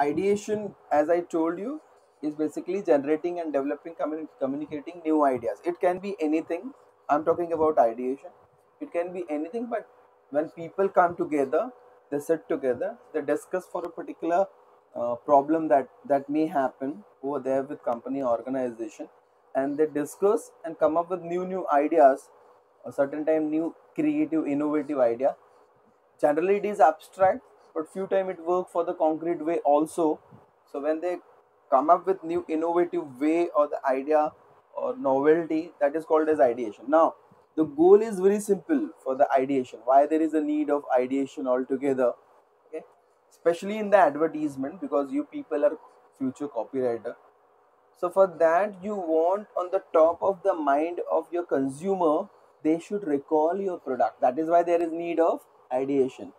ideation as i told you is basically generating and developing communi- communicating new ideas. It can be anything. I'm talking about ideation. It can be anything but when people come together they sit together they discuss for a particular uh, problem that that may happen over there with company organization and they discuss and come up with new new ideas a certain time new creative innovative idea. Generally it is abstract but few time it work for the concrete way also. So when they come up with new innovative way or the idea or novelty that is called as ideation. Now the goal is very simple for the ideation. Why there is a need of ideation altogether? Okay? Especially in the advertisement because you people are future copywriter. So for that you want on the top of the mind of your consumer they should recall your product. That is why there is need of ideation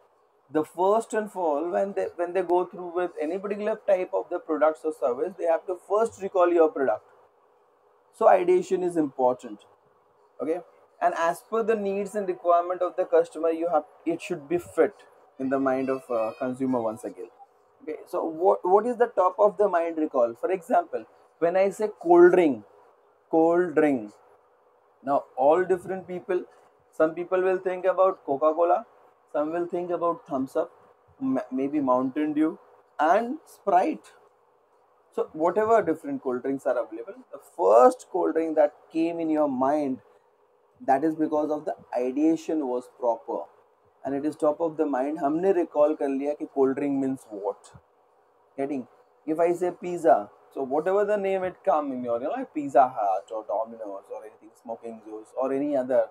the first and all when they when they go through with any particular type of the products or service they have to first recall your product. So ideation is important okay? And as per the needs and requirement of the customer you have it should be fit in the mind of uh, consumer once again okay? So what what is the top of the mind recall? For example when i say cold drink cold drink. Now all different people some people will think about coca cola some will think about thums up maybe mountain dew and sprite. So whatever different cold drinks are available the first cold drink that came in your mind that is because of the ideation was proper. And it is top of the mind. हमने recall कर लिया कि cold drink means what? Getting? If I say pizza so whatever the name it come in your you know like pizza hut or domino's or anything smoking joes or any other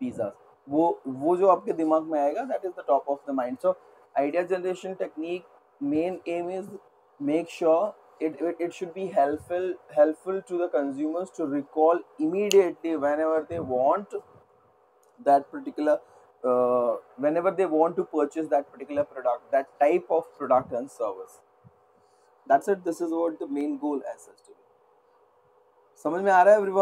pizzas वो वो जो आपके दिमाग में आएगा that is the top of the mind so idea generation technique main aim is make sure it it should be helpful helpful to the consumers to recall immediately whenever they want that particular whenever they want to purchase that particular product that type of product and service that's it this is what the main goal as समझ में आ रहा है every